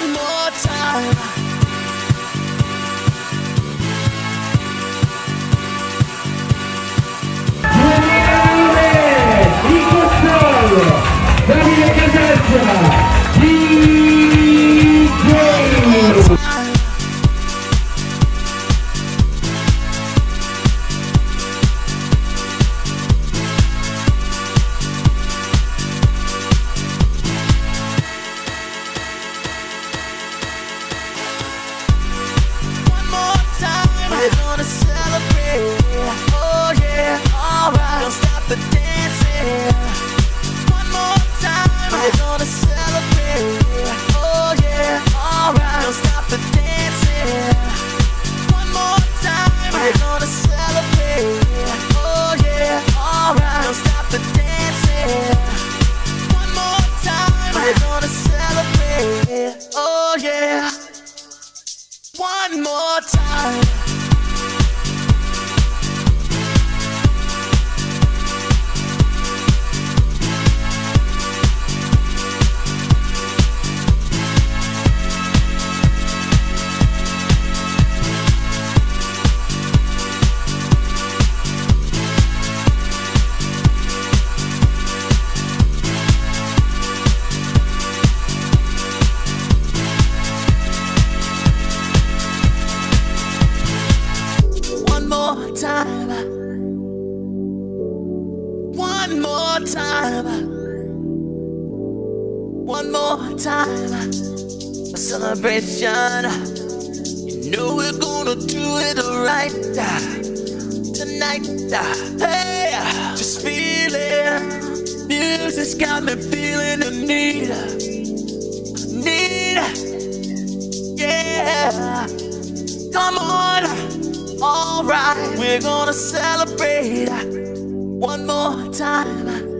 One more time. yeah. One more time. More time. One more time. A celebration. You know we're gonna do it right tonight. Hey, just feel it. Music's got me feeling the need. Need. Yeah. Come on. Alright, we're gonna celebrate one more time.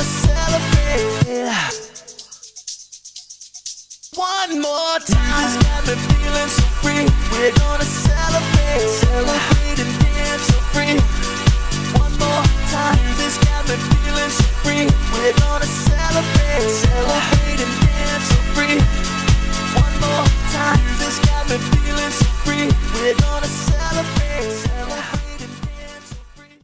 One more time. It's got me feeling so free. We're gonna celebrate, celebrate and dance so free.